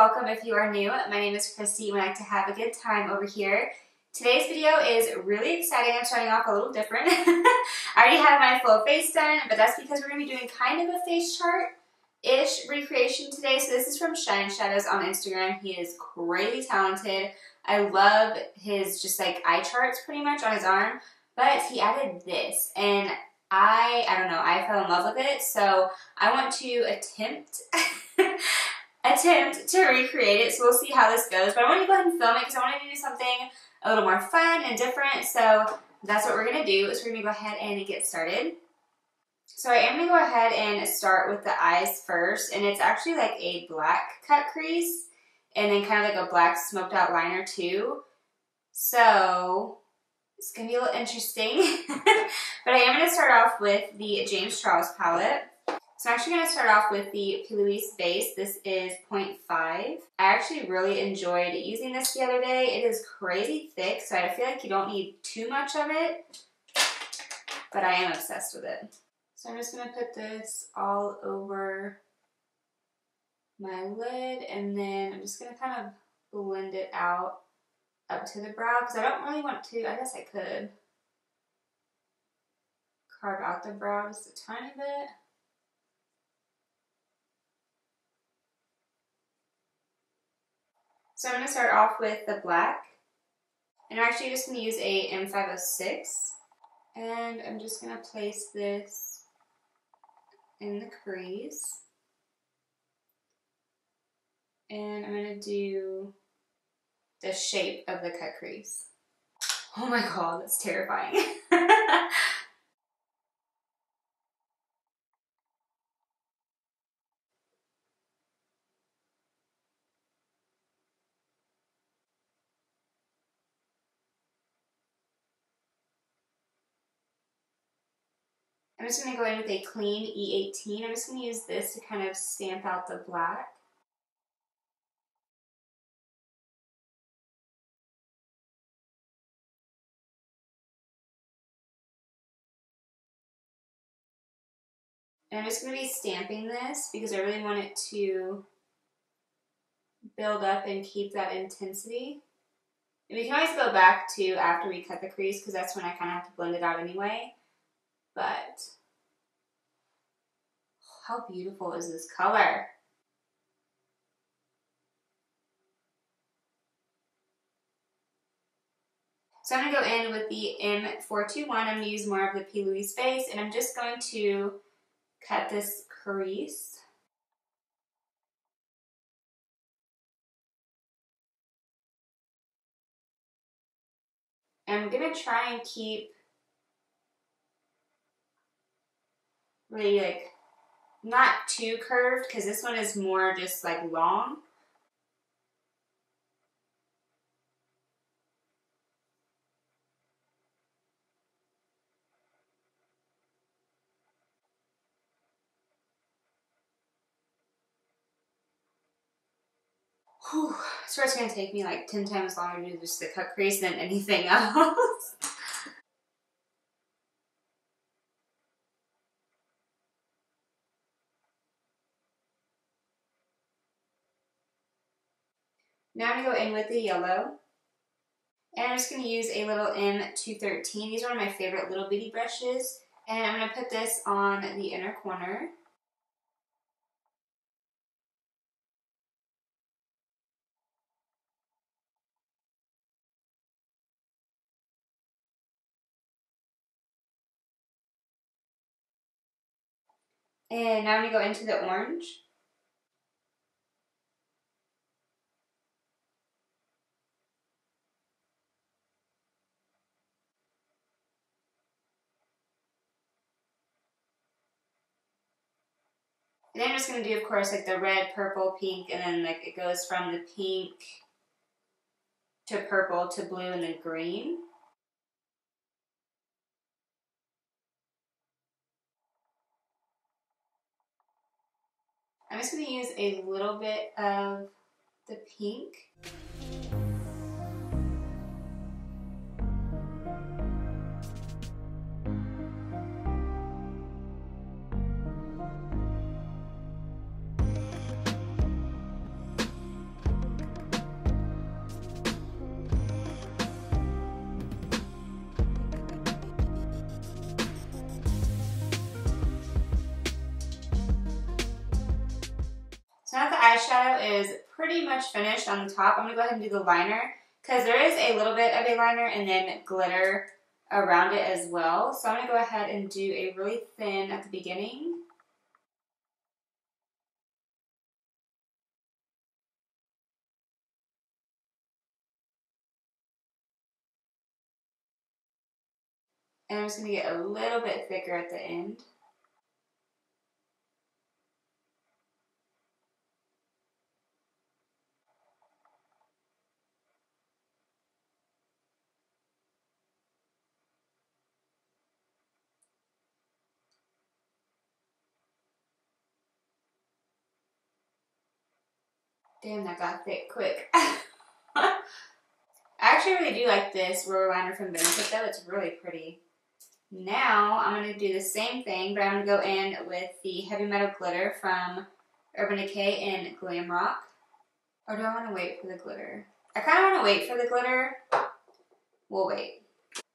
welcome if you are new. My name is Kristi and we like to have a good time over here. Today's video is really exciting. I'm starting off a little different. I already have my full face done, but that's because we're going to be doing kind of a face chart-ish recreation today. So this is from Shine Shadows on Instagram. He is crazy talented. I love his just like eye charts pretty much on his arm, but he added this and I, I don't know, I fell in love with it. So I want to attempt attempt to recreate it. So we'll see how this goes. But I want to go ahead and film it because I want to do something a little more fun and different. So that's what we're going to do. So we're going to go ahead and get started. So I am going to go ahead and start with the eyes first. And it's actually like a black cut crease. And then kind of like a black smoked out liner too. So it's going to be a little interesting. but I am going to start off with the James Charles palette. So I'm actually going to start off with the P. Louise base. This is 0.5. I actually really enjoyed using this the other day. It is crazy thick, so I feel like you don't need too much of it, but I am obsessed with it. So I'm just going to put this all over my lid, and then I'm just going to kind of blend it out up to the brow, because I don't really want to, I guess I could carve out the brow just a tiny bit. So I'm going to start off with the black. And I'm actually just going to use a M506. And I'm just going to place this in the crease. And I'm going to do the shape of the cut crease. Oh my god, that's terrifying. I'm just going to go in with a clean E18. I'm just going to use this to kind of stamp out the black. And I'm just going to be stamping this because I really want it to build up and keep that intensity. And we can always go back to after we cut the crease because that's when I kind of have to blend it out anyway. But how beautiful is this color? So I'm going to go in with the M421. I'm going to use more of the P. Louise base, and I'm just going to cut this crease. I'm going to try and keep really like not too curved because this one is more just like long. Whew. So it's gonna take me like 10 times longer to do just the cut crease than anything else. Now I'm going to go in with the yellow. And I'm just going to use a little M213. These are one of my favorite little bitty brushes. And I'm going to put this on the inner corner. And now I'm going to go into the orange. Then I'm just going to do, of course, like the red, purple, pink, and then like it goes from the pink to purple to blue and then green. I'm just going to use a little bit of the pink. Eyeshadow is pretty much finished on the top. I'm going to go ahead and do the liner because there is a little bit of a liner and then glitter around it as well. So I'm going to go ahead and do a really thin at the beginning. And I'm just going to get a little bit thicker at the end. Damn, that got thick quick. I actually really do like this roller liner from Benefit though. It's really pretty. Now I'm going to do the same thing, but I'm going to go in with the Heavy Metal Glitter from Urban Decay in Glam Rock. Or do I want to wait for the glitter? I kind of want to wait for the glitter. We'll wait.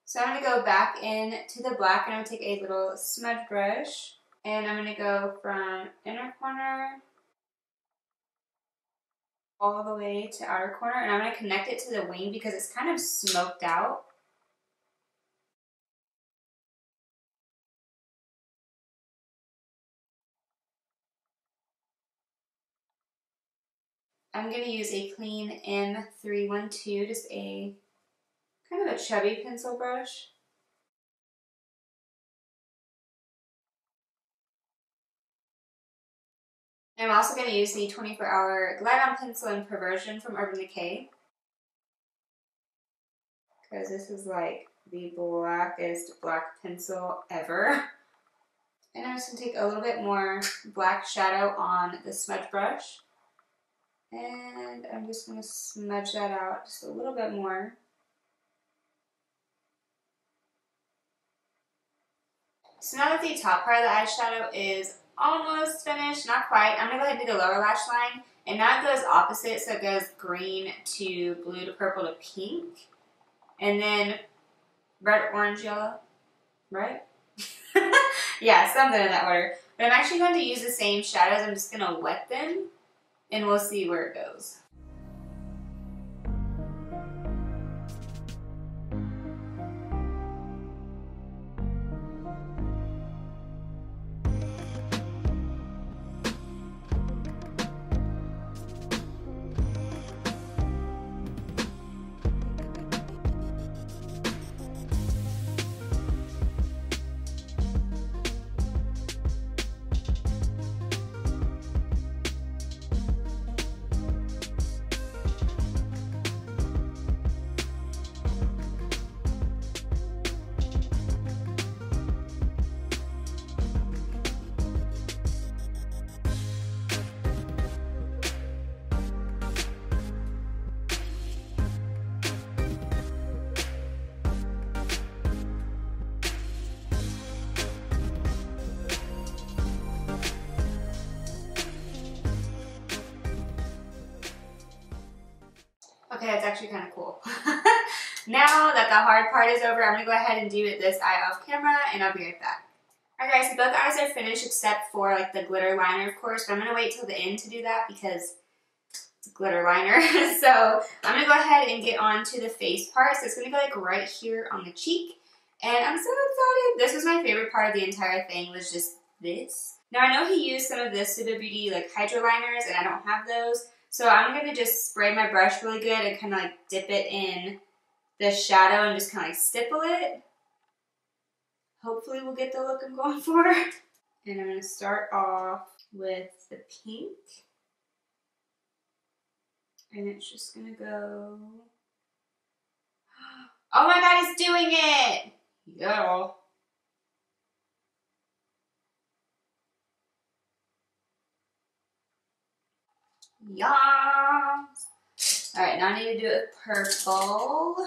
So I'm going to go back in to the black and I'm going to take a little smudge brush. And I'm going to go from inner corner all the way to outer corner. And I'm going to connect it to the wing because it's kind of smoked out. I'm going to use a clean M312, just a kind of a chubby pencil brush. I'm also going to use the 24 hour Glide On Pencil in Perversion from Urban Decay. Because this is like the blackest black pencil ever. And I'm just going to take a little bit more black shadow on the smudge brush. And I'm just going to smudge that out just a little bit more. So now that the top part of the eyeshadow is almost finished, not quite, I'm going to go ahead and do the lower lash line. And it goes opposite, so it goes green to blue to purple to pink. And then red, orange, yellow, right? yeah, something in that order. But I'm actually going to use the same shadows. I'm just going to wet them and we'll see where it goes. Okay, that's actually kind of cool. now that the hard part is over, I'm going to go ahead and do it this eye off camera, and I'll be right back. Alright guys, so both eyes are finished except for like the glitter liner, of course, but I'm going to wait till the end to do that because it's glitter liner. so I'm going to go ahead and get on to the face part. So it's going to go like right here on the cheek. And I'm so excited. This was my favorite part of the entire thing was just this. Now I know he used some of the Huda Beauty like hydro liners and I don't have those. So I'm going to just spray my brush really good and kind of like dip it in the shadow and just kind of like stipple it. Hopefully we'll get the look I'm going for. And I'm going to start off with the pink. And it's just going to go... Oh my god, it's doing it! Yeah. Yes. All right, now I need to do it with purple.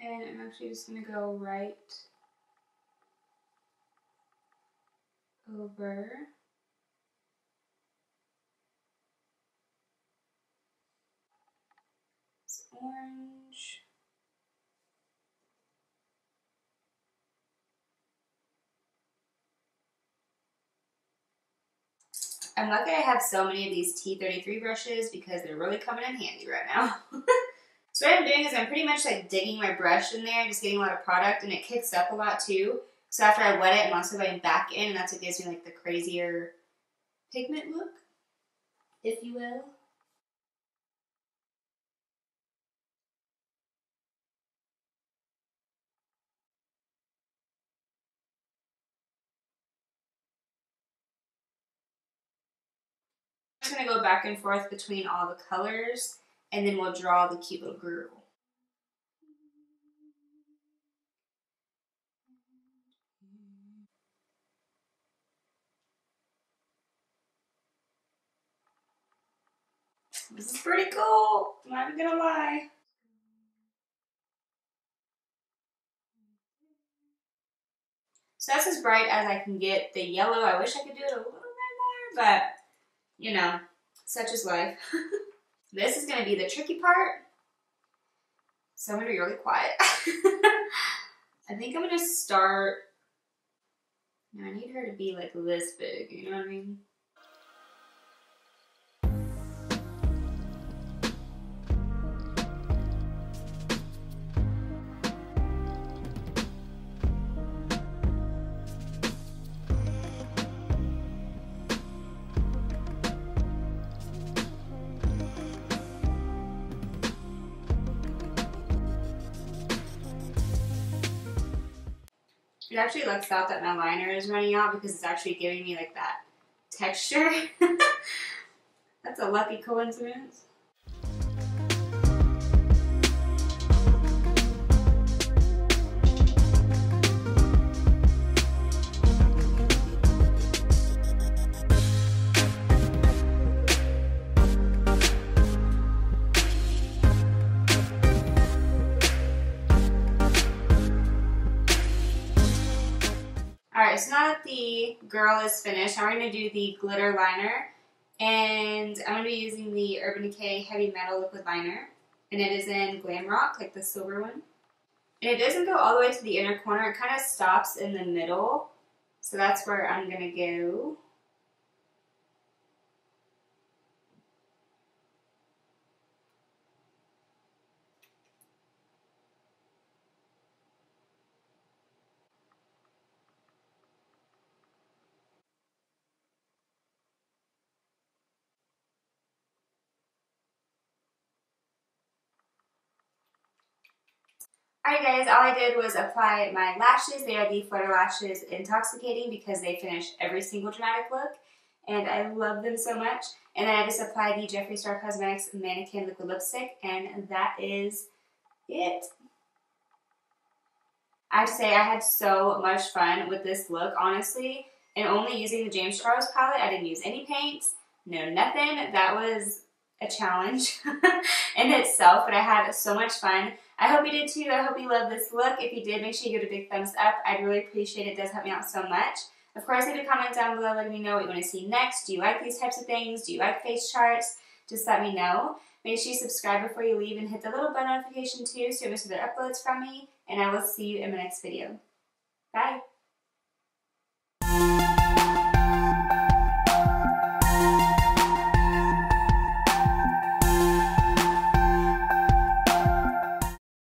And I'm actually just gonna go right over. Orange. I'm lucky I have so many of these T33 brushes because they're really coming in handy right now. so what I'm doing is I'm pretty much like digging my brush in there, just getting a lot of product, and it kicks up a lot too. So after I wet it, I'm also going back in, and that's what gives me like the crazier pigment look, if you will. Just going to go back and forth between all the colors and then we'll draw the cute little girl. This is pretty cool. I'm not even gonna lie. So that's as bright as I can get the yellow. I wish I could do it a little bit more, but you know, such is life. this is going to be the tricky part. So I'm to be really quiet. I think I'm going to start. I need her to be like this big, you know what I mean? It actually looks out that my liner is running out because it's actually giving me like that texture. That's a lucky coincidence. So now that the girl is finished, I'm going to do the glitter liner. And I'm going to be using the Urban Decay Heavy Metal Liquid Liner. And it is in Glam Rock, like the silver one. And it doesn't go all the way to the inner corner. It kind of stops in the middle. So that's where I'm going to go. Alright guys, all I did was apply my lashes. They are the Flutter Lashes Intoxicating because they finish every single dramatic look. And I love them so much. And then I just applied the Jeffree Star Cosmetics Mannequin Liquid Lipstick. And that is it. I have to say I had so much fun with this look, honestly. And only using the James Charles palette. I didn't use any paints. No, nothing. That was a challenge in itself. But I had so much fun. I hope you did too. I hope you love this look. If you did, make sure you give it a big thumbs up. I'd really appreciate it. It does help me out so much. Of course, leave a comment down below letting me know what you want to see next. Do you like these types of things? Do you like face charts? Just let me know. Make sure you subscribe before you leave and hit the little bell notification too so you don't miss other uploads from me. And I will see you in my next video. Bye.